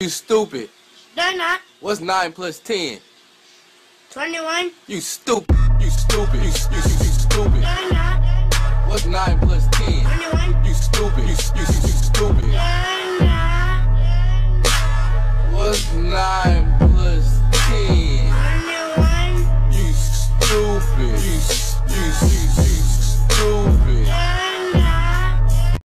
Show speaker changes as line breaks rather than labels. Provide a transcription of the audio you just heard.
You stupid.
They're not.
What's 9 plus 10?
21.
You stupid. You stupid. You, you, you, you stupid.
They're not.
What's 9 plus 10?
21.
You stupid. You, you, you, stupid.
They're not.
What's 9 plus 10?
21.
You stupid. You, you